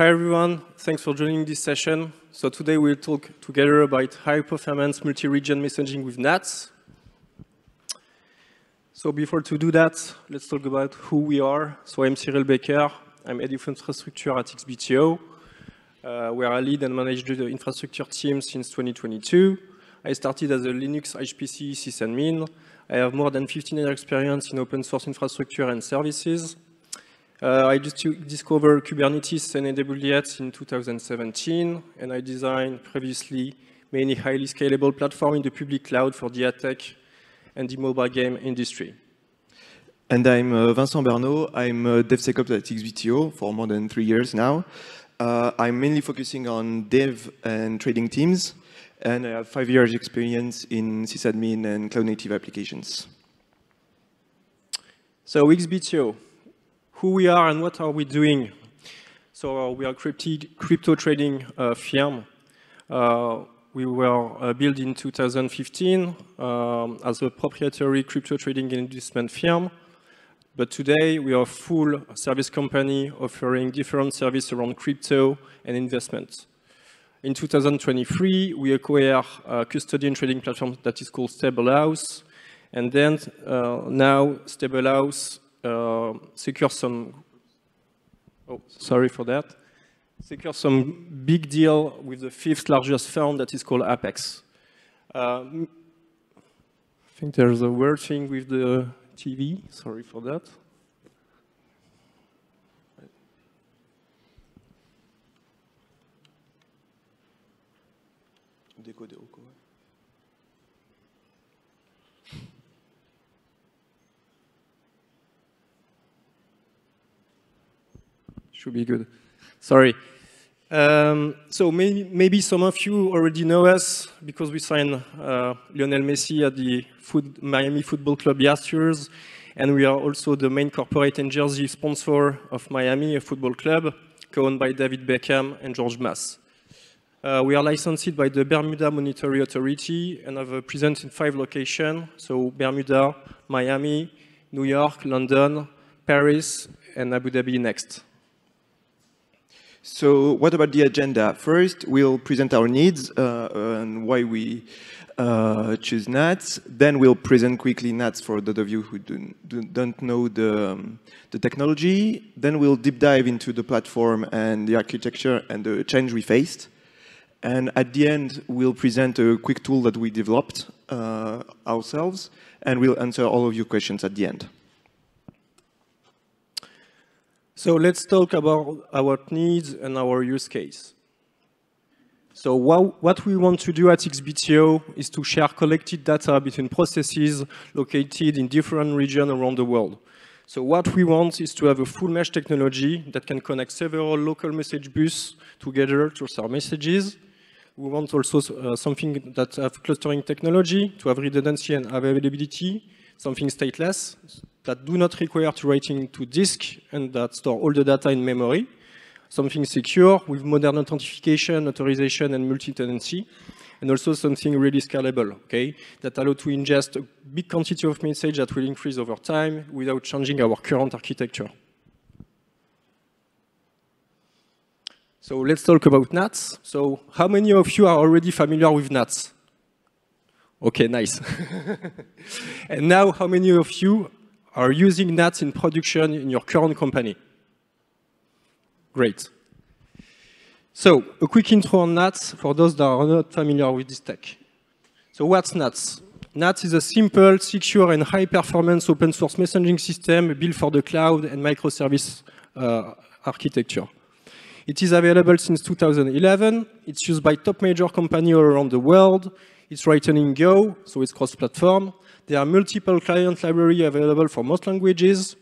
Hi everyone, thanks for joining this session. So today we'll talk together about high performance multi-region messaging with NATS. So before to do that, let's talk about who we are. So I'm Cyril Becker, I'm head of infrastructure at XBTO, uh, where I lead and manage the infrastructure team since 2022. I started as a Linux HPC sysadmin. I have more than 15 years experience in open source infrastructure and services. Uh, I just discovered Kubernetes and AWS in 2017, and I designed previously many highly scalable platforms in the public cloud for the tech and the mobile game industry. And I'm uh, Vincent Bernaud. I'm a DevSecOps at XBTO for more than three years now. Uh, I'm mainly focusing on dev and trading teams, and I have five years experience in sysadmin and cloud native applications. So XBTO, who we are and what are we doing? So uh, we are a crypto trading uh, firm. Uh, we were uh, built in 2015 um, as a proprietary crypto trading investment firm. But today, we are a full service company offering different services around crypto and investments. In 2023, we acquired a custody and trading platform that is called Stablehouse. And then uh, now Stablehouse uh, secures some, oh, sorry for that, secure some big deal with the fifth largest firm that is called Apex. Uh, I think there's a weird thing with the TV. Sorry for that. Should be good. Sorry. Um, so maybe, maybe, some of you already know us because we signed uh, Lionel Messi at the food, Miami Football Club last years, and we are also the main corporate and jersey sponsor of Miami, a football club, co-owned by David Beckham and George Mas. Uh, we are licensed by the Bermuda Monetary Authority and have a presence in five locations, so Bermuda, Miami, New York, London, Paris, and Abu Dhabi next. So what about the agenda? First, we'll present our needs uh, and why we uh, choose NATS. Then we'll present quickly NATS for those of you who do, not know the, um, the technology. Then we'll deep dive into the platform and the architecture and the change we faced. And at the end, we'll present a quick tool that we developed uh, ourselves, and we'll answer all of your questions at the end. So let's talk about our needs and our use case. So what, we want to do at XBTO is to share collected data between processes located in different regions around the world. So what we want is to have a full mesh technology that can connect several local message buses together to serve messages. We want also uh, something that have clustering technology to have redundancy and availability, something stateless, that do not require to writing to disk and that store all the data in memory. Something secure with modern authentication, authorization, and multi-tenancy. And also something really scalable, okay? That allow to ingest a big quantity of message that will increase over time without changing our current architecture. So let's talk about NATS. So how many of you are already familiar with NATS? Okay, nice. and now, how many of you are using NATS in production in your current company? Great. So, a quick intro on NATS for those that are not familiar with this tech. So what's NATS? NATS is a simple, secure, and high-performance open-source messaging system built for the cloud and microservice uh, architecture. It is available since 2011. It's used by top major companies all around the world. It's written in Go, so it's cross-platform. There are multiple client library available for most languages,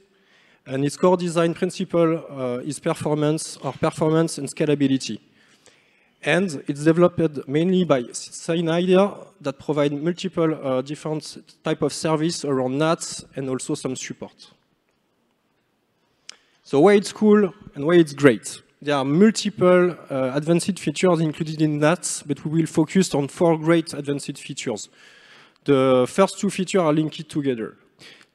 and its core design principle uh, is performance or performance and scalability. And it's developed mainly by Synadia that provide multiple uh, different type of service around NATS and also some support. So why it's cool and why it's great. There are multiple uh, advanced features included in that, but we will focus on four great advanced features. The first two features are linked together.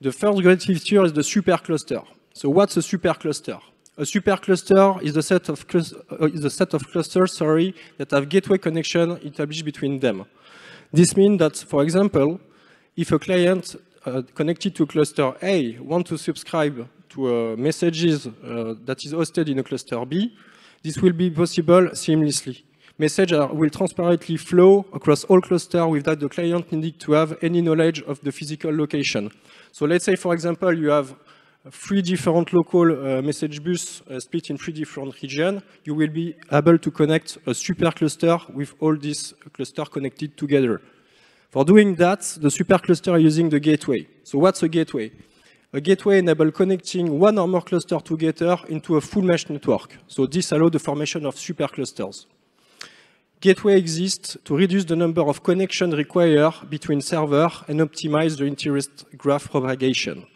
The first great feature is the supercluster. So what's a supercluster? A supercluster is a set of uh, is a set of clusters, sorry, that have gateway connection established between them. This means that, for example, if a client uh, connected to cluster A want to subscribe to uh, messages uh, that is hosted in a cluster B, this will be possible seamlessly. Messages will transparently flow across all clusters without the client needing to have any knowledge of the physical location. So let's say, for example, you have three different local uh, message bus uh, split in three different regions, you will be able to connect a supercluster with all these clusters connected together. For doing that, the supercluster is using the gateway. So what's a gateway? A gateway enables connecting one or more clusters together into a full mesh network. So this allows the formation of superclusters. Gateway exists to reduce the number of connections required between servers and optimize the interest graph propagation.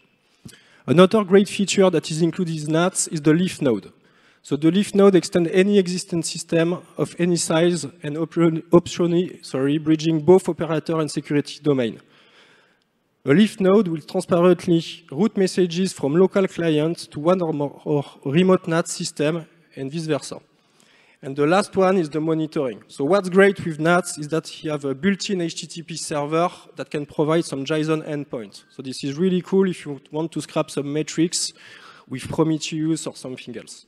Another great feature that is included in NATS is the leaf node. So the leaf node extends any existing system of any size and optionally, sorry, bridging both operator and security domain. A leaf node will transparently route messages from local clients to one or more or remote NATS system and vice versa. And the last one is the monitoring. So what's great with NATS is that you have a built-in HTTP server that can provide some JSON endpoint. So this is really cool if you want to scrap some metrics with Prometheus or something else.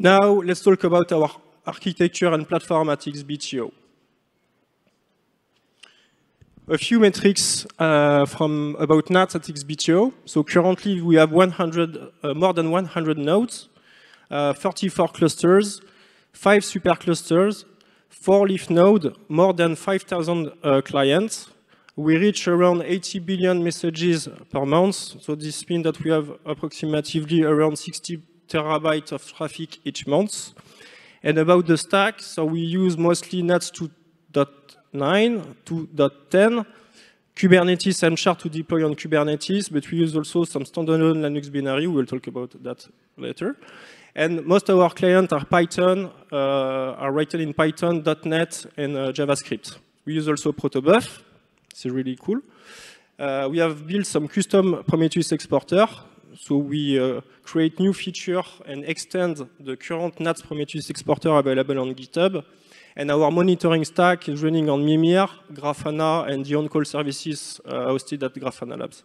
Now let's talk about our architecture and platform at XBTO a few metrics uh, from about NATS at XBTO. So currently we have 100, uh, more than 100 nodes, uh, 34 clusters, five superclusters, four leaf nodes, more than 5,000 uh, clients. We reach around 80 billion messages per month. So this means that we have approximately around 60 terabytes of traffic each month. And about the stack, so we use mostly NATS 2.0 9, 2.10, Kubernetes and chart to deploy on Kubernetes, but we use also some standalone Linux binary. We'll talk about that later. And most of our clients are Python, uh, are written in Python, .NET, and uh, JavaScript. We use also protobuf. It's really cool. Uh, we have built some custom Prometheus exporter. So we uh, create new feature and extend the current NATS Prometheus exporter available on GitHub and our monitoring stack is running on Mimir, Grafana, and the on-call services uh, hosted at Grafana Labs.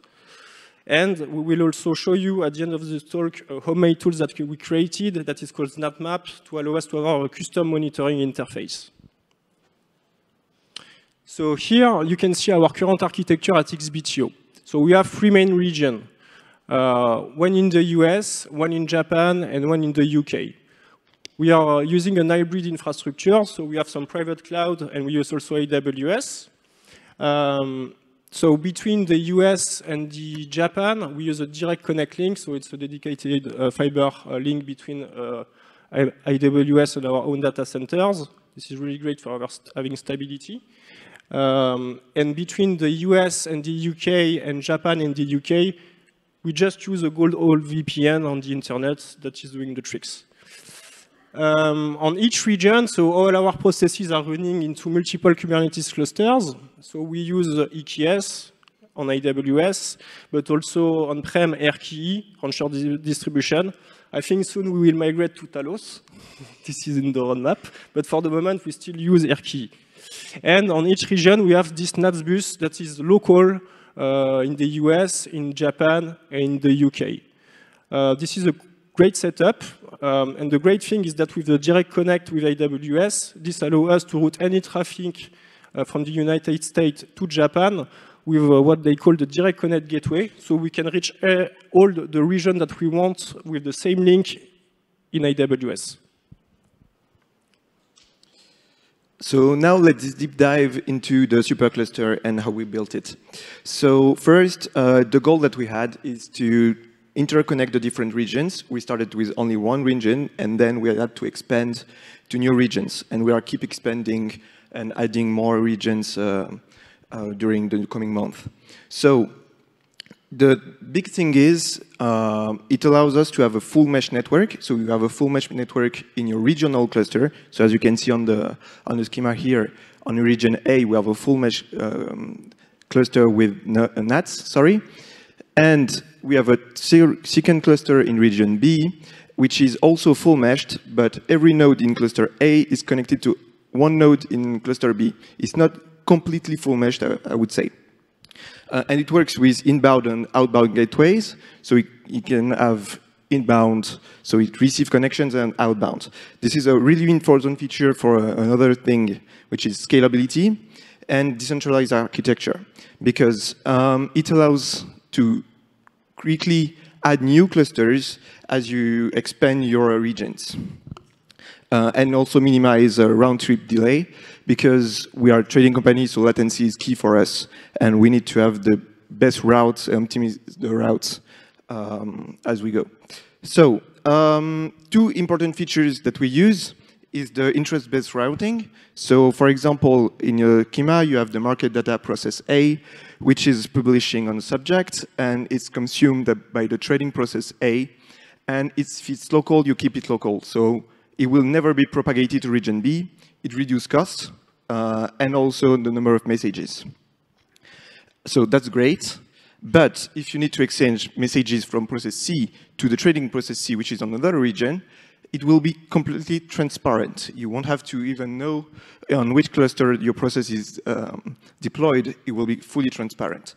And we will also show you at the end of the talk a homemade tools that we created that is called NATS map to allow us to have our custom monitoring interface. So here you can see our current architecture at XBTO. So we have three main regions, uh, one in the US, one in Japan, and one in the UK. We are using a hybrid infrastructure, so we have some private cloud and we use also AWS. Um, so between the US and the Japan, we use a direct connect link, so it's a dedicated uh, fiber uh, link between uh, AWS and our own data centers. This is really great for st having stability. Um, and between the US and the UK and Japan and the UK, we just use a gold old VPN on the internet that is doing the tricks. Um, on each region, so all our processes are running into multiple Kubernetes clusters. So we use EKS on AWS, but also on-prem RKE, Rancher distribution. I think soon we will migrate to Talos. this is in the roadmap. But for the moment, we still use RKE. And on each region, we have this NATS bus that is local uh, in the US, in Japan, and in the UK. Uh, this is a great setup. Um, and the great thing is that with the direct connect with AWS, this allows us to route any traffic uh, from the United States to Japan with uh, what they call the direct connect gateway. So we can reach uh, all the, region that we want with the same link in AWS. So now let's deep dive into the supercluster and how we built it. So first, uh, the goal that we had is to interconnect the different regions. We started with only one region, and then we had to expand to new regions. And we are keep expanding and adding more regions uh, uh, during the coming month. So the big thing is uh, it allows us to have a full mesh network. So you have a full mesh network in your regional cluster. So as you can see on the on the schema here, on region A, we have a full mesh um, cluster with NATS, sorry. And we have a second cluster in region B, which is also full meshed, but every node in cluster A is connected to one node in cluster B. It's not completely full meshed, I, would say. Uh, and it works with inbound and outbound gateways, so it, can have inbound, so it receives connections and outbound. This is a really important feature for uh, another thing, which is scalability and decentralized architecture, because um, it allows to quickly add new clusters as you expand your regions. Uh, and also minimize uh, round-trip delay because we are a trading company, so latency is key for us, and we need to have the best routes, optimize the routes um, as we go. So, um, two important features that we use is the interest-based routing. So, for example, in your schema, you have the market data process A, which is publishing on the subject, and it's consumed by the trading process A. And if it's local, you keep it local. So it will never be propagated to region B. It reduces costs uh, and also the number of messages. So that's great. But if you need to exchange messages from process C to the trading process C, which is on another region, it will be completely transparent. You won't have to even know on which cluster your process is um, deployed. It will be fully transparent.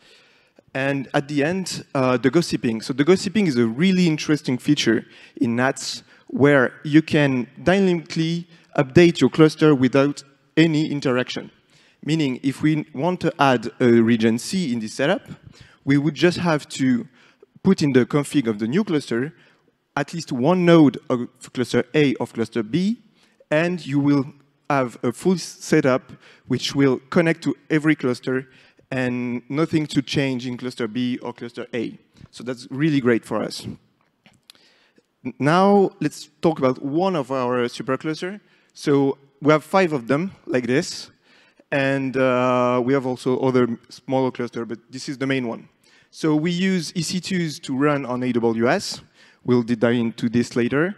And at the end, uh, the gossiping. So the gossiping is a really interesting feature in NATS where you can dynamically update your cluster without any interaction. Meaning, if we want to add a region C in this setup, we would just have to put in the config of the new cluster at least one node of cluster A of cluster B, and you will have a full setup which will connect to every cluster and nothing to change in cluster B or cluster A. So that's really great for us. Now let's talk about one of our supercluster. So we have five of them like this, and uh, we have also other smaller cluster, but this is the main one. So we use EC2s to run on AWS. We'll dive into this later.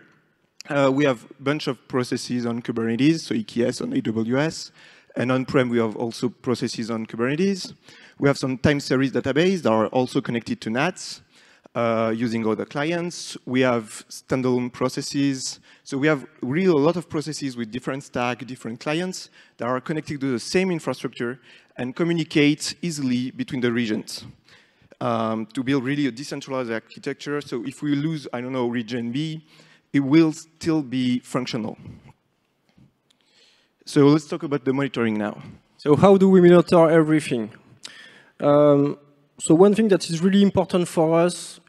Uh, we have a bunch of processes on Kubernetes, so EKS on AWS. And on-prem, we have also processes on Kubernetes. We have some time series database that are also connected to NATS uh, using other clients. We have standalone processes. So we have really a lot of processes with different stack, different clients that are connected to the same infrastructure and communicate easily between the regions um, to build really a decentralized architecture. So if we lose, I don't know, region B, it will still be functional. So let's talk about the monitoring now. So how do we monitor everything? Um, so one thing that is really important for us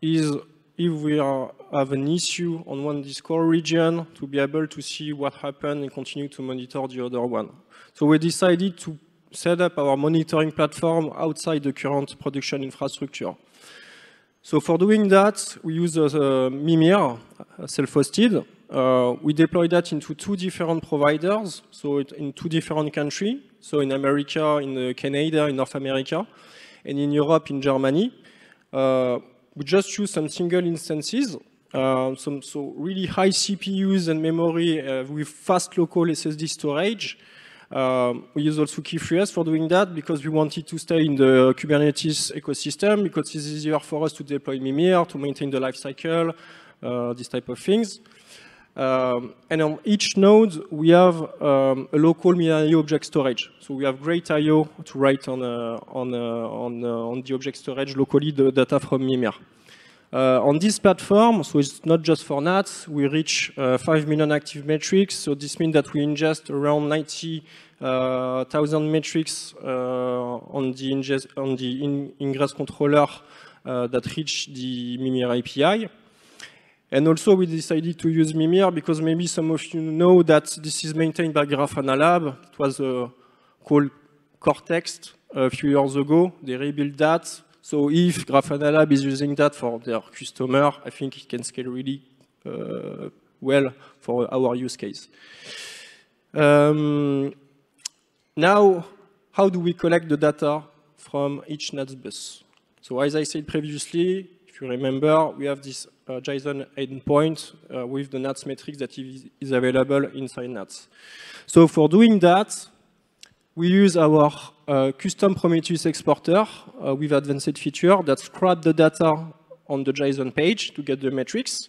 is if we are, have an issue on one Discord region, to be able to see what happened and continue to monitor the other one. So we decided to set up our monitoring platform outside the current production infrastructure. So for doing that, we use a, Mimir, self-hosted. Uh, we deploy that into two different providers, so in two different countries. So in America, in Canada, in North America, and in Europe, in Germany. Uh, we just use some single instances, uh, some so really high CPUs and memory uh, with fast local SSD storage, um, we use also K3s for doing that because we wanted to stay in the Kubernetes ecosystem because it's easier for us to deploy Mimir, to maintain the lifecycle, uh, this type of things. Um, and on each node, we have um, a local MinIO object storage. So we have great I.O. to write on, uh, on, uh, on, uh, on the object storage locally the data from Mimir. Uh, on this platform, so it's not just for NATS, we reach uh, 5 million active metrics. So this means that we ingest around 90,000 uh, metrics on the, ingest, on the in ingress controller that reach the Mimir API. And also we decided to use Mimir because maybe some of you know that this is maintained by Grafana Lab. It was uh, called Cortex a few years ago. They rebuilt that. So if Grafana Lab is using that for their customer, I think it can scale really uh, well for our use case. Um, now, how do we collect the data from each NATS bus? So as I said previously, if you remember, we have this uh, JSON endpoint uh, with the NATS metrics that is, is available inside NATS. So for doing that, we use our uh, custom Prometheus exporter uh, with advanced feature that scrap the data on the JSON page to get the metrics.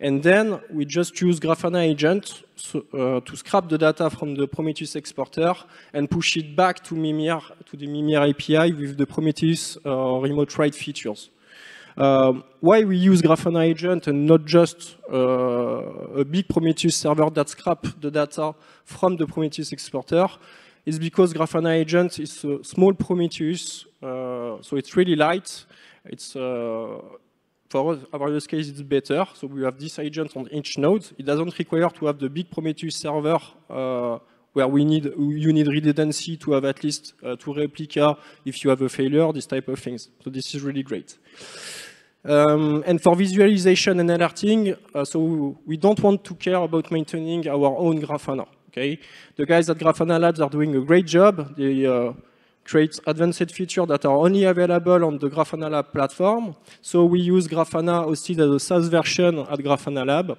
And then we just use Grafana agent so, uh, to scrap the data from the Prometheus exporter and push it back to Mimir, to the Mimir API with the Prometheus uh, remote write features. Um, why we use Grafana agent and not just uh, a big Prometheus server that scrap the data from the Prometheus exporter is because Grafana agent is a small Prometheus, uh, so it's really light. It's uh, for our use it's better. So we have this agent on each node. It doesn't require to have the big Prometheus server uh, where we need you need redundancy to have at least uh, two replica if you have a failure, this type of things. So this is really great. Um, and for visualization and alerting, uh, so we don't want to care about maintaining our own Grafana. Okay, the guys at Grafana Labs are doing a great job. They uh, create advanced features that are only available on the Grafana Lab platform. So we use Grafana hosted as a SaaS version at Grafana Lab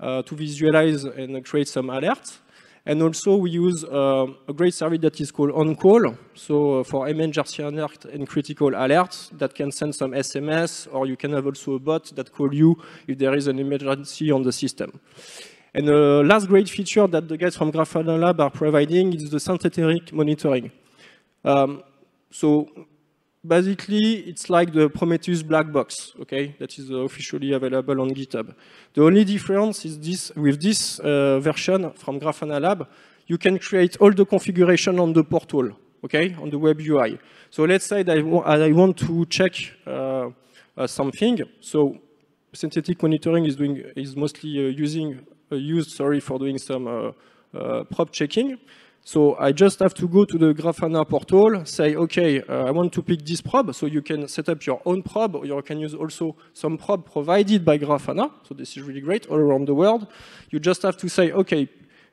uh, to visualize and create some alerts. And also we use uh, a great service that is called OnCall. So uh, for emergency alert and critical alerts that can send some SMS or you can have also a bot that call you if there is an emergency on the system. And the last great feature that the guys from Grafana Lab are providing is the synthetic monitoring. Um, so basically, it's like the Prometheus black box, okay, that is officially available on GitHub. The only difference is this, with this uh, version from Grafana Lab, you can create all the configuration on the portal, okay, on the web UI. So let's say that I, want to check uh, uh, something. So synthetic monitoring is doing is mostly uh, using uh, used sorry for doing some uh, prop checking. So I just have to go to the Grafana portal, say, okay, uh, I want to pick this probe. So you can set up your own probe, or you can use also some probe provided by Grafana. So this is really great all around the world. You just have to say, okay,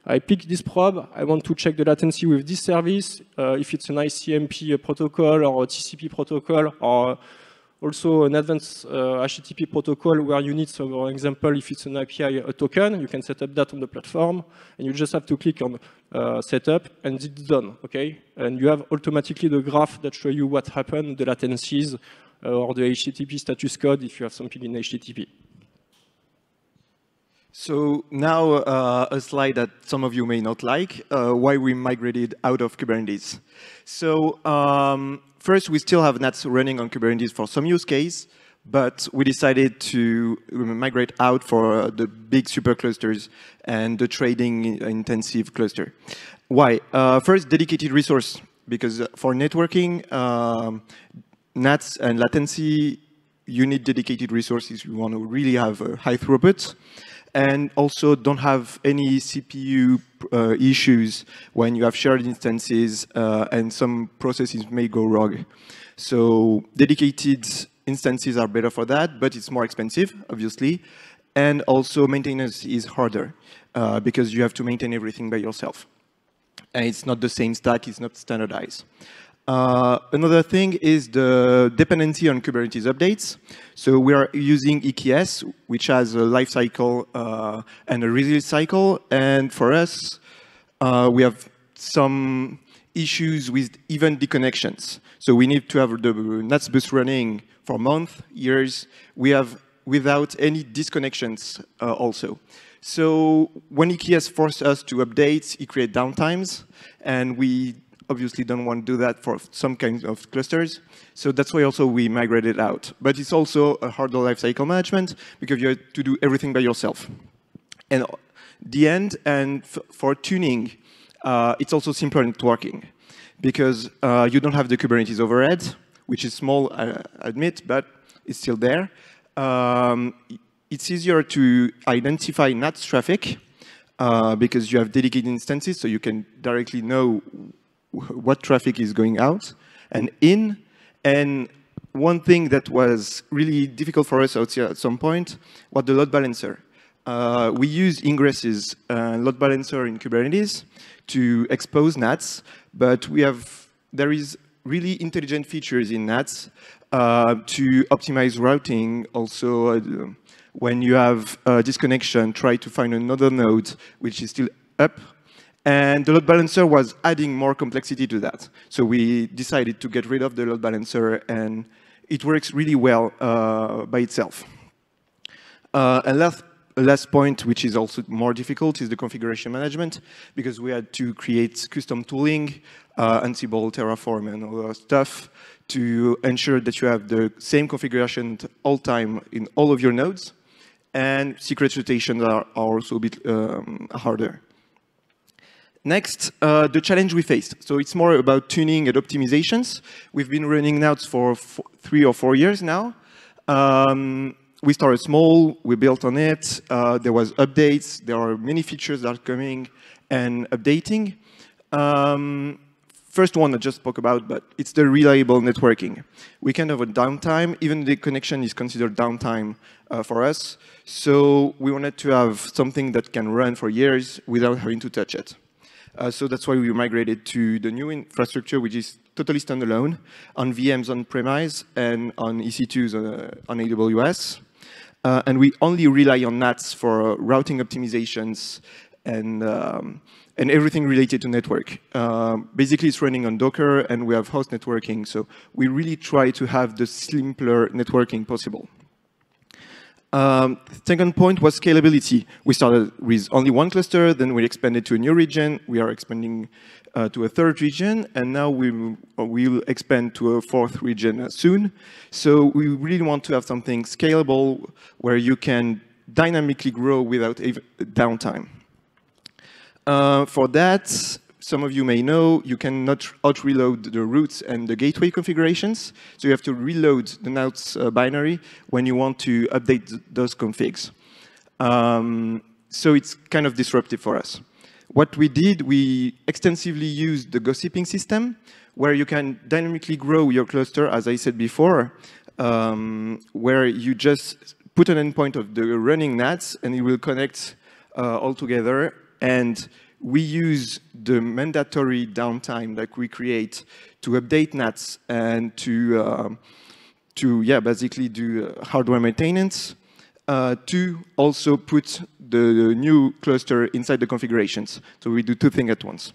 I pick this probe, I want to check the latency with this service, uh, if it's an ICMP protocol or a TCP protocol or also an advanced uh, HTTP protocol where you need, so for example, if it's an API a token, you can set up that on the platform, and you just have to click on uh, setup, and it's done, okay? And you have automatically the graph that show you what happened, the latencies, uh, or the HTTP status code if you have something in HTTP. So now uh, a slide that some of you may not like, uh, why we migrated out of Kubernetes. So um, first, we still have NATS running on Kubernetes for some use case, but we decided to migrate out for uh, the big superclusters and the trading intensive cluster. Why? Uh, first, dedicated resource, because for networking, um, NATS and latency, you need dedicated resources. You want to really have a high throughput and also don't have any CPU uh, issues when you have shared instances uh, and some processes may go wrong. So dedicated instances are better for that, but it's more expensive, obviously. And also maintenance is harder uh, because you have to maintain everything by yourself. And it's not the same stack, it's not standardized. Uh, another thing is the dependency on Kubernetes updates. So we are using EKS, which has a life cycle uh, and a release cycle. And for us, uh, we have some issues with event deconnections. So we need to have the NATS bus running for months, years. We have without any disconnections uh, also. So when EKS forces us to update, it creates downtimes, and we obviously don't want to do that for some kinds of clusters. So that's why also we migrated out. But it's also a harder lifecycle management because you have to do everything by yourself. And the end, and for tuning, uh, it's also simpler in networking because uh, you don't have the Kubernetes overhead, which is small, I admit, but it's still there. Um, it's easier to identify NATS traffic uh, because you have dedicated instances, so you can directly know what traffic is going out and in. And one thing that was really difficult for us out here at some point was the load balancer. Uh, we use ingresses uh, load balancer in Kubernetes to expose NATs, but we have there is really intelligent features in NATs uh, to optimize routing. Also, uh, when you have a disconnection, try to find another node which is still up And the load balancer was adding more complexity to that. So we decided to get rid of the load balancer, and it works really well uh, by itself. Uh, and last, last point, which is also more difficult, is the configuration management, because we had to create custom tooling, uh, Ansible, Terraform, and all that stuff to ensure that you have the same configuration all time in all of your nodes. And secret rotations are, are also a bit um, harder. Next, uh, the challenge we faced. So it's more about tuning and optimizations. We've been running NATS for three or four years now. Um, we started small, we built on it, uh, there was updates, there are many features that are coming and updating. Um, first one I just spoke about, but it's the reliable networking. We can have a downtime, even the connection is considered downtime uh, for us. So we wanted to have something that can run for years without having to touch it. Uh, so that's why we migrated to the new infrastructure, which is totally standalone on VMs on premise and on EC2s uh, on AWS. Uh, and we only rely on NATs for routing optimizations and um, and everything related to network. Uh, basically, it's running on Docker, and we have host networking. So we really try to have the simpler networking possible. Um, second point was scalability. We started with only one cluster, then we expanded to a new region. We are expanding uh, to a third region, and now we will expand to a fourth region soon. So we really want to have something scalable where you can dynamically grow without downtime. Uh, for that, some of you may know, you cannot out-reload the routes and the gateway configurations. So you have to reload the NATS uh, binary when you want to update th those configs. Um, so it's kind of disruptive for us. What we did, we extensively used the gossiping system, where you can dynamically grow your cluster, as I said before, um, where you just put an endpoint of the running NATs, and it will connect uh, all together. And we use the mandatory downtime that we create to update NATs and to, uh, to yeah, basically do uh, hardware maintenance, uh, to also put the new cluster inside the configurations. So we do two things at once.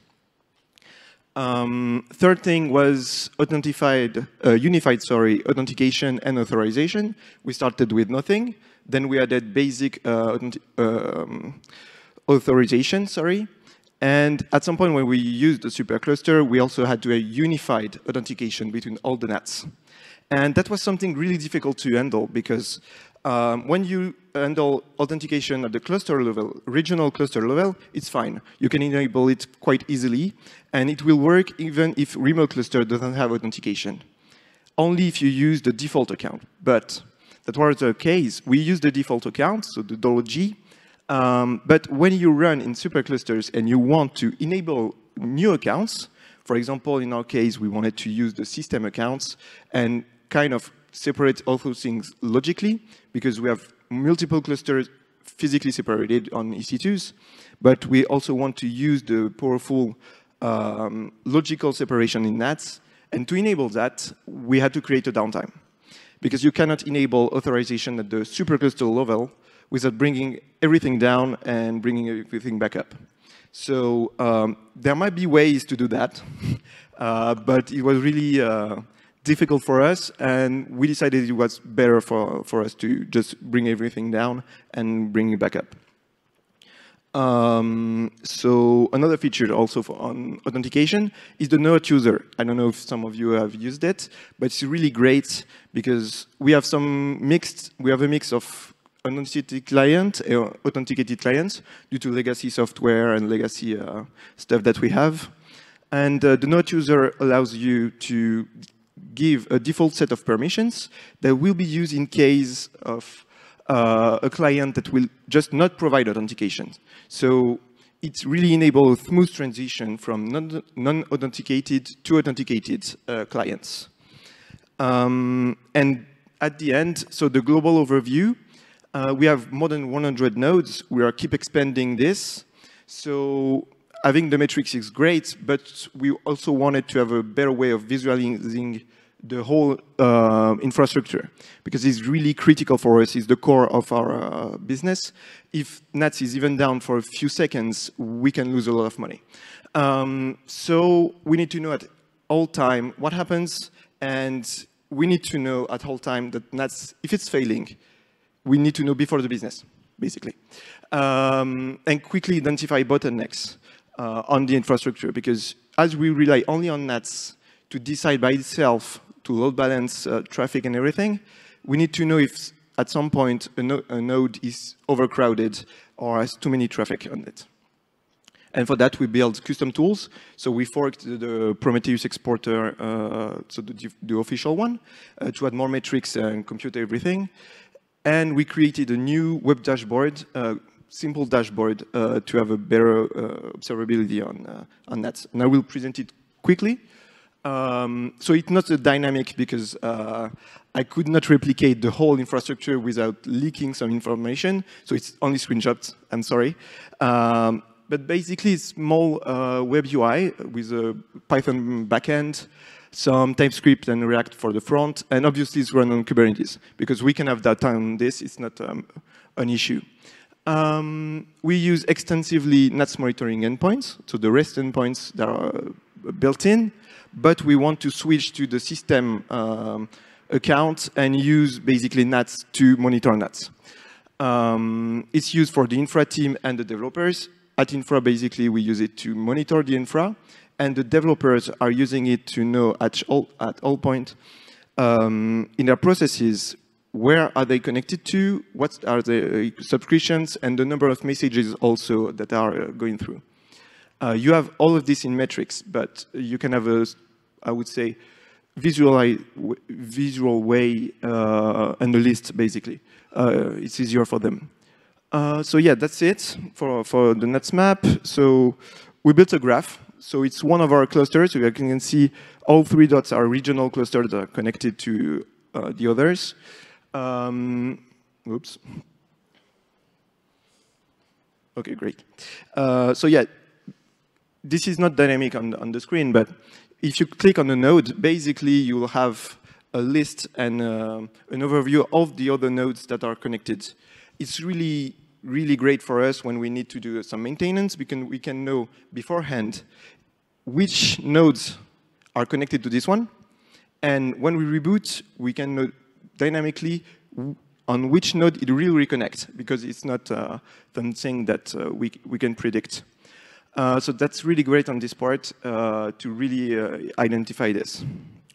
Um, third thing was authentified, uh, unified, sorry, authentication and authorization. We started with nothing. Then we added basic uh, um, authorization, sorry. And at some point when we used the supercluster, we also had to a unified authentication between all the nets. And that was something really difficult to handle because um, when you handle authentication at the cluster level, regional cluster level, it's fine. You can enable it quite easily, and it will work even if remote cluster doesn't have authentication. Only if you use the default account. But that was the case. We use the default account, so the $G, um, but when you run in superclusters and you want to enable new accounts, for example, in our case, we wanted to use the system accounts and kind of separate all those things logically because we have multiple clusters physically separated on EC2s, but we also want to use the powerful um, logical separation in NATs. And to enable that, we had to create a downtime because you cannot enable authorization at the supercluster level without bringing everything down and bringing everything back up. So um, there might be ways to do that, uh, but it was really uh, difficult for us, and we decided it was better for, for us to just bring everything down and bring it back up. Um, so another feature also on authentication is the node user. I don't know if some of you have used it, but it's really great because we have some mixed, we have a mix of authenticated client, uh, authenticated clients due to legacy software and legacy uh, stuff that we have. And uh, the node user allows you to give a default set of permissions that will be used in case of uh, a client that will just not provide authentication. So it really enables a smooth transition from non-authenticated to authenticated uh, clients. Um, and at the end, so the global overview, uh, we have more than 100 nodes. We are keep expanding this. So having the metrics is great, but we also wanted to have a better way of visualizing the whole uh, infrastructure because it's really critical for us. It's the core of our uh, business. If NATS is even down for a few seconds, we can lose a lot of money. Um, so we need to know at all time what happens, and we need to know at all time that NATS, if it's failing, we need to know before the business, basically, um, and quickly identify bottlenecks uh, on the infrastructure because as we rely only on NATS to decide by itself to load balance uh, traffic and everything, we need to know if at some point a, no a, node is overcrowded or has too many traffic on it. And for that, we build custom tools. So we forked the, the Prometheus exporter, uh, so the, the, official one, uh, to add more metrics and compute everything. And we created a new web dashboard, uh, simple dashboard, uh, to have a better uh, observability on, uh, on that. And I will present it quickly. Um, so it's not a dynamic because uh, I could not replicate the whole infrastructure without leaking some information. So it's only screenshots, I'm sorry. Um, but basically it's small uh, web UI with a Python backend, some TypeScript and React for the front, and obviously it's run on Kubernetes because we can have data on this, it's not um, an issue. Um, we use extensively NATS monitoring endpoints, so the REST endpoints that are built in but we want to switch to the system um, account and use basically NATS to monitor NATS. Um, it's used for the infra team and the developers. At infra, basically, we use it to monitor the infra, and the developers are using it to know at all, at all point um, in their processes where are they connected to, what are the subscriptions, and the number of messages also that are uh, going through. Uh, you have all of this in metrics, but you can have a, I would say, visual, visual way uh, and a list, basically. Uh, it's easier for them. Uh, so yeah, that's it for, for the NATS map. So we built a graph. So it's one of our clusters. You can see all three dots are regional clusters that are connected to uh, the others. Um, oops. Okay, great. Uh, so yeah, this is not dynamic on, on the screen, but if you click on a node, basically you will have a list and uh, an overview of the other nodes that are connected. It's really, really great for us when we need to do some maintenance. We can, we can know beforehand which nodes are connected to this one. And when we reboot, we can know dynamically on which node it will reconnect, because it's not uh, something that uh, we, we can predict. Uh, so that's really great on this part uh, to really uh, identify this.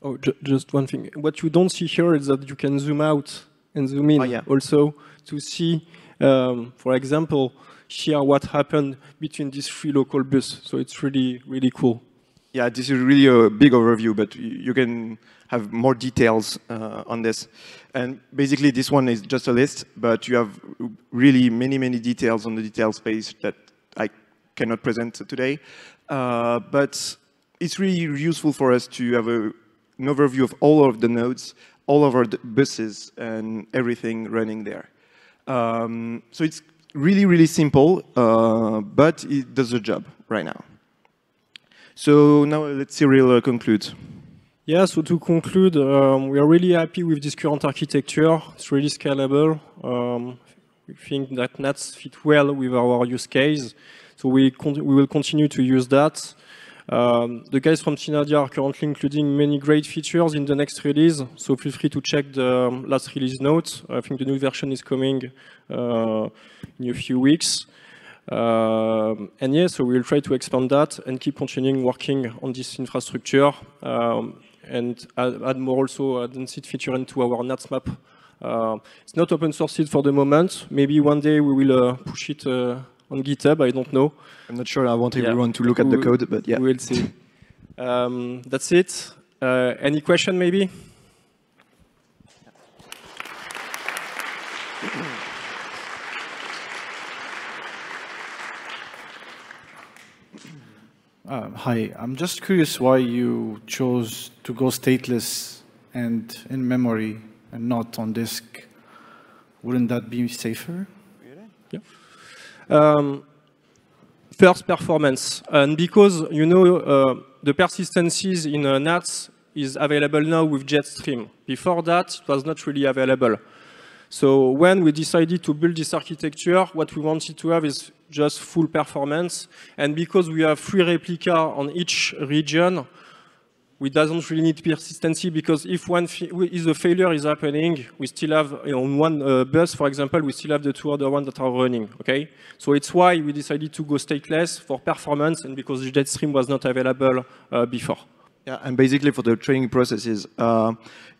Oh, ju just one thing. What you don't see here is that you can zoom out and zoom in oh, yeah. also to see, um, for example, here what happened between these three local buses. So it's really, really cool. Yeah, this is really a big overview, but you can have more details uh, on this. And basically, this one is just a list, but you have really many, many details on the details page that I cannot present today. Uh, but it's really useful for us to have a, an overview of all of the nodes, all of our buses, and everything running there. Um, so it's really, really simple, uh, but it does the job right now. So now let's Cyril uh, conclude. Yeah, so to conclude, um, we are really happy with this current architecture. It's really scalable. Um, we think that NATS fit well with our use case. So we, we will continue to use that. Um, the guys from Synadia are currently including many great features in the next release, so feel free to check the um, last release notes. I think the new version is coming uh, in a few weeks. Uh, and yeah, so we'll try to expand that and keep continuing working on this infrastructure um, and add, add, more also a density feature into our NATS map. Uh, it's not open sourced for the moment. Maybe one day we will uh, push it uh, on GitHub. I don't know. I'm not sure. I want yeah. everyone to look at the code, but yeah. We'll see. Um, that's it. Uh, any question, maybe? Uh, hi, I'm just curious why you chose to go stateless and in memory and not on disk. Wouldn't that be safer? Yeah. Um, first, performance. And because, you know, uh, the persistencies in uh, NATS is available now with Jetstream. Before that, it was not really available. So when we decided to build this architecture, what we wanted to have is just full performance. And because we have three replica on each region, we doesn't really need persistency because if one if a failure is happening, we still have on one uh, bus, for example, we still have the two other ones that are running. Okay, so it's why we decided to go stateless for performance and because Jetstream was not available uh, before. Yeah, and basically for the training processes, uh,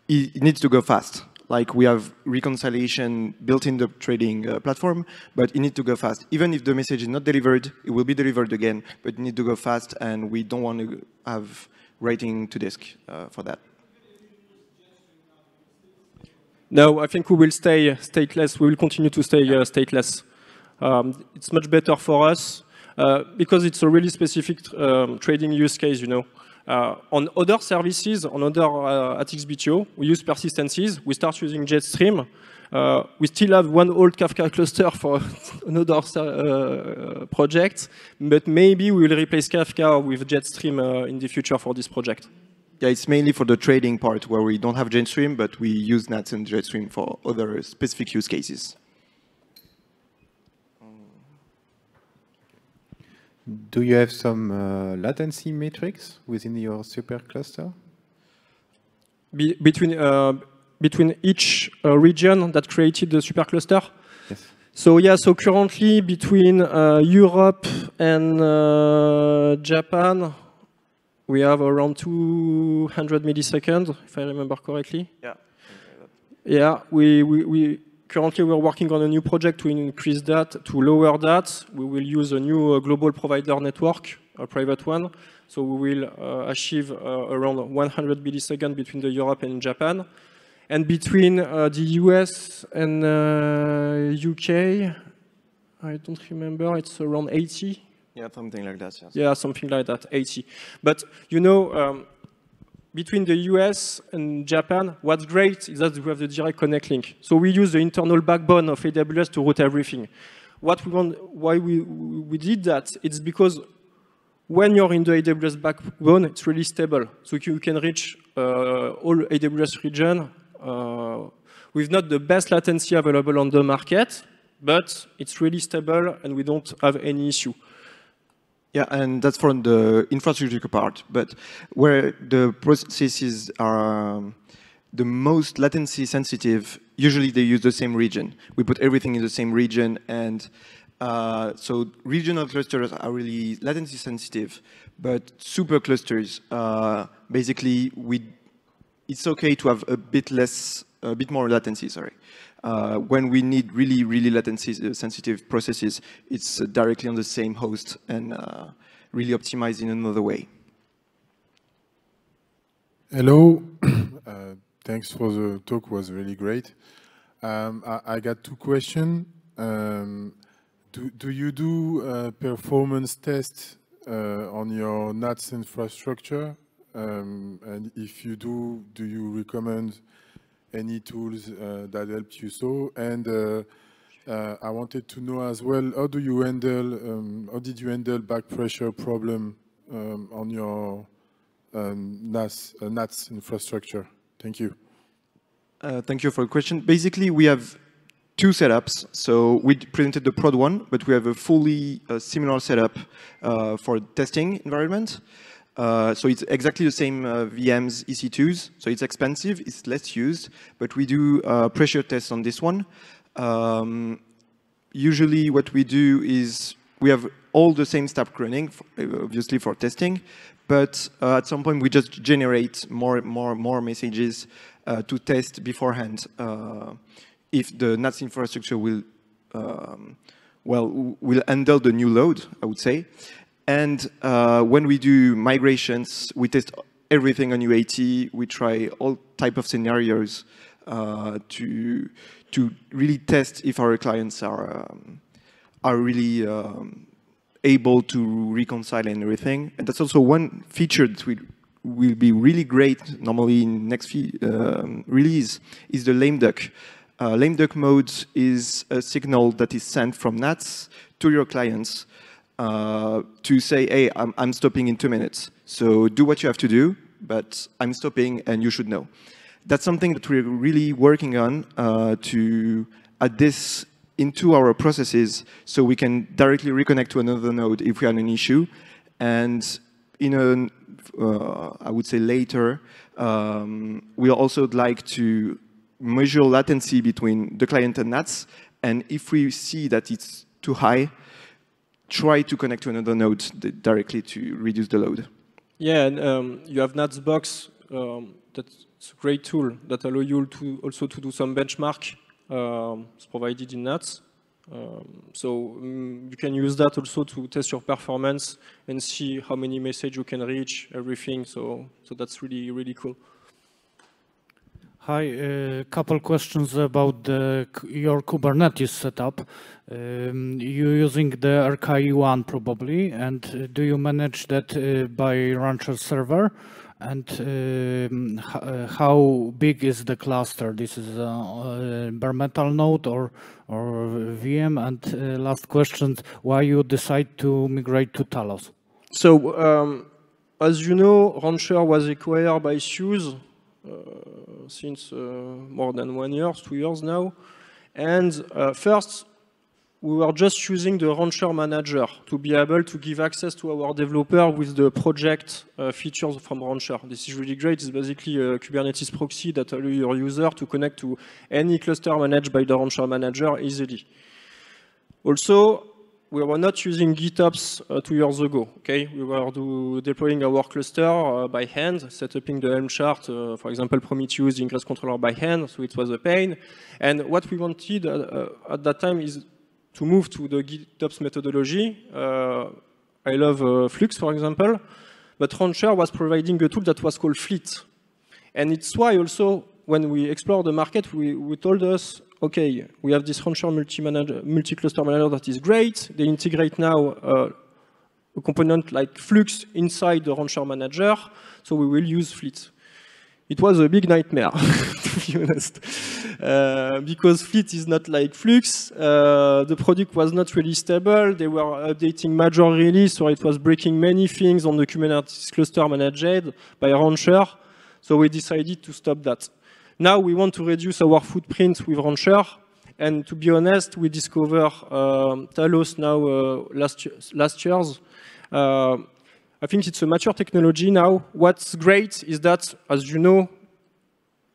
it, it, needs to go fast. Like we have reconciliation built in the trading uh, platform, but it needs to go fast. Even if the message is not delivered, it will be delivered again, but it needs to go fast, and we don't want to have writing to disk uh, for that? No, I think we will stay stateless. We will continue to stay uh, stateless. Um, it's much better for us uh, because it's a really specific um, trading use case, you know. Uh, on other services, on other uh, at XBTO, we use persistencies. We start using Jetstream. Uh, we still have one old Kafka cluster for another uh, project, but maybe we will replace Kafka with Jetstream uh, in the future for this project. Yeah, it's mainly for the trading part where we don't have Jetstream, but we use NATS and Jetstream for other specific use cases. Do you have some uh, latency metrics within your supercluster? Be between uh, between each uh, region that created the supercluster. Yes. So yeah, so currently between uh, Europe and uh, Japan, we have around 200 milliseconds, if I remember correctly. Yeah. Yeah, we, we, we currently we're working on a new project to increase that, to lower that. We will use a new uh, global provider network, a private one. So we will uh, achieve uh, around 100 milliseconds between the Europe and Japan. And between uh, the US and UK, uh, I don't remember, it's around 80. Yeah, something like that, yes. Yeah, something like that, 80. But, you know, um, between the US and Japan, what's great is that we have the direct connect link. So we use the internal backbone of AWS to route everything. What we want, why we, we did that, it's because when you're in the AWS backbone, it's really stable. So you can reach uh, all AWS region with not the best latency available on the market, but it's really stable and we don't have any issue. Yeah, and that's from the infrastructure part. But where the processes are um, the most latency sensitive, usually they use the same region. We put everything in the same region, and uh, so regional clusters are really latency sensitive. But super clusters, uh, basically, we it's okay to have a bit less, a bit more latency, sorry. Uh, when we need really, really latency sensitive processes, it's uh, directly on the same host and uh, really optimized in another way. Hello, uh, thanks for the talk, was really great. Um, I, I, got two questions. Um, do, do you do uh, performance tests uh, on your NATS infrastructure um, and if you do, do you recommend any tools uh, that help you so? And uh, uh, I wanted to know as well, how do you handle, um, how did you handle back pressure problem um, on your um, NAS, uh, NATS infrastructure? Thank you. Uh, thank you for the question. Basically, we have two setups. So we presented the prod one, but we have a fully uh, similar setup for testing environment. Uh, so it's exactly the same uh, VMs EC2s. So it's expensive, it's less used, but we do uh, pressure tests on this one. Um, usually what we do is we have all the same stuff running, uh, obviously for testing, but uh, at some point we just generate more, more, more messages uh, to test beforehand if the NATS infrastructure will, um, well, will handle the new load, I would say. And uh, when we do migrations, we test everything on UAT. We try all type of scenarios uh, to to really test if our clients are um, are really um, able to reconcile and everything. And that's also one feature that we will be really great normally in next um, release is the lame duck. Uh, lame duck mode is a signal that is sent from NATS to your clients uh, to say, hey, I'm, I'm, stopping in two minutes. So do what you have to do, but I'm stopping and you should know. That's something that we're really working on uh, to add this into our processes so we can directly reconnect to another node if we have an issue. And in a, uh, I would say later, um, we also would like to measure latency between the client and NATS. And if we see that it's too high, try to connect to another node directly to reduce the load. Yeah, and um, you have NATSbox. Um, that's a great tool that allow you to also to do some benchmark. Um, it's provided in NATS. Um, so um, you can use that also to test your performance and see how many messages you can reach, everything. So, so that's really, really cool. Hi, a uh, couple questions about the, your Kubernetes setup. Um, you're using the RKE1 probably, and uh, do you manage that uh, by Rancher server? And um, uh, how big is the cluster? This is a, a bare metal node or, or VM? And uh, last question, why you decide to migrate to Talos? So, um, as you know, Rancher was acquired by SUSE since uh, more than one year, two years now. And uh, first, we were just using the Rancher Manager to be able to give access to our developer with the project uh, features from Rancher. This is really great. It's basically a Kubernetes proxy that allows your user to connect to any cluster managed by the Rancher Manager easily. Also, we were not using GitOps uh, two years ago. Okay, we were do, deploying our cluster uh, by hand, setting the Helm chart, uh, for example, Prometheus ingress controller by hand. So it was a pain. And what we wanted uh, uh, at that time is to move to the GitOps methodology. Uh, I love Flux, for example, but Rancher was providing a tool that was called Fleet. And it's why also when we explored the market, we, we told us okay, we have this Rancher multi-cluster multi manager that is great. They integrate now uh, a component like Flux inside the Rancher manager, so we will use Fleet. It was a big nightmare, to be honest, uh, because Fleet is not like Flux. Uh, the product was not really stable. They were updating major release, so it was breaking many things on the Kubernetes cluster managed by Rancher. So we decided to stop that. Now we want to reduce our footprint with Rancher. And to be honest, we discover um, Talos now uh, last, last years. Uh, I think it's a mature technology now. What's great is that, as you know,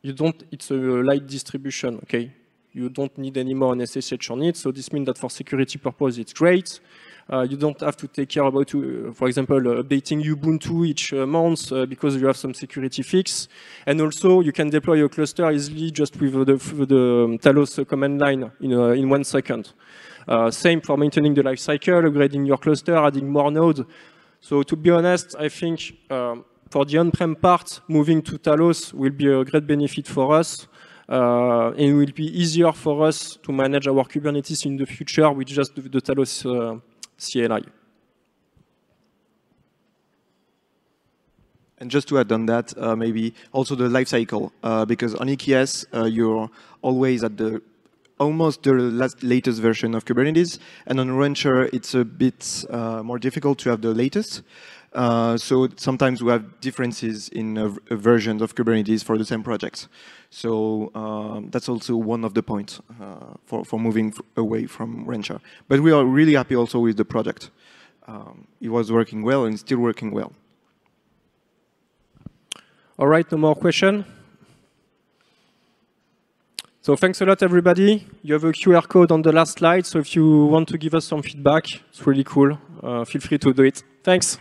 you don't, it's a light distribution, okay? You don't need any more an SSH on it, so this means that for security purpose, it's great. Uh, you don't have to take care about, uh, for example, uh, updating Ubuntu each month because you have some security fix. And also, you can deploy your cluster easily just with the, the um, Talos command line in, in one second. same for maintaining the lifecycle, upgrading your cluster, adding more nodes. So to be honest, I think um, for the on-prem part, moving to Talos will be a great benefit for us. Uh, and it will be easier for us to manage our Kubernetes in the future with just the, the Talos uh, CLI. And just to add on that, uh, maybe also the life cycle, uh, because on EKS, uh, you're always at the almost the last, latest version of Kubernetes, and on Rancher, it's a bit uh, more difficult to have the latest. Uh, so sometimes we have differences in uh, versions of Kubernetes for the same projects. So um, that's also one of the points uh, for, for moving away from Rancher. But we are really happy also with the project. Um, it was working well and still working well. All right, no more question. So thanks a lot, everybody. You have a QR code on the last slide, so if you want to give us some feedback, it's really cool. Uh, feel free to do it. Thanks.